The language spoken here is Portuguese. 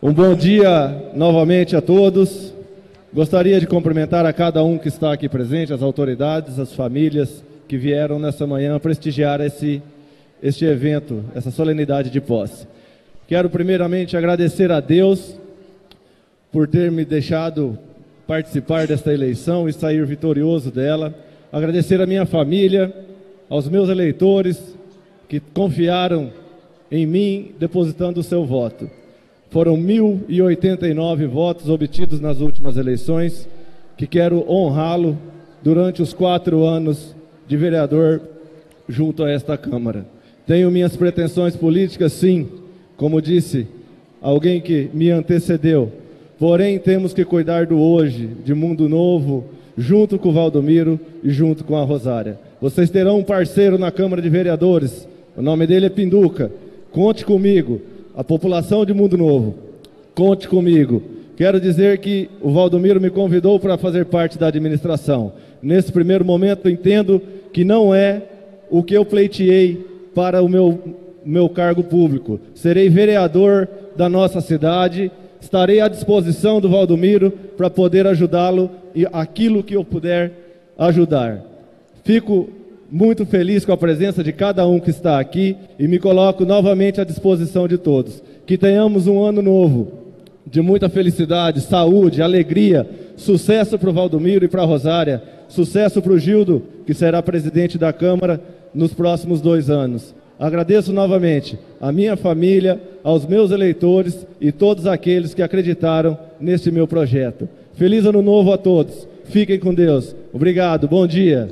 Um bom dia novamente a todos. Gostaria de cumprimentar a cada um que está aqui presente, as autoridades, as famílias que vieram nessa manhã prestigiar esse, este evento, essa solenidade de posse. Quero primeiramente agradecer a Deus por ter me deixado participar desta eleição e sair vitorioso dela. Agradecer a minha família, aos meus eleitores que confiaram em mim, depositando o seu voto. Foram 1.089 votos obtidos nas últimas eleições, que quero honrá-lo durante os quatro anos de vereador junto a esta Câmara. Tenho minhas pretensões políticas, sim, como disse alguém que me antecedeu, porém temos que cuidar do hoje, de mundo novo, junto com o Valdomiro e junto com a Rosária. Vocês terão um parceiro na Câmara de Vereadores, o nome dele é Pinduca. Conte comigo, a população de Mundo Novo, conte comigo. Quero dizer que o Valdomiro me convidou para fazer parte da administração. Nesse primeiro momento, entendo que não é o que eu pleiteei para o meu, meu cargo público. Serei vereador da nossa cidade, estarei à disposição do Valdomiro para poder ajudá-lo e aquilo que eu puder ajudar. Fico muito feliz com a presença de cada um que está aqui e me coloco novamente à disposição de todos. Que tenhamos um ano novo de muita felicidade, saúde, alegria, sucesso para o Valdomiro e para a Rosária, sucesso para o Gildo, que será presidente da Câmara nos próximos dois anos. Agradeço novamente à minha família, aos meus eleitores e todos aqueles que acreditaram neste meu projeto. Feliz ano novo a todos. Fiquem com Deus. Obrigado. Bom dia.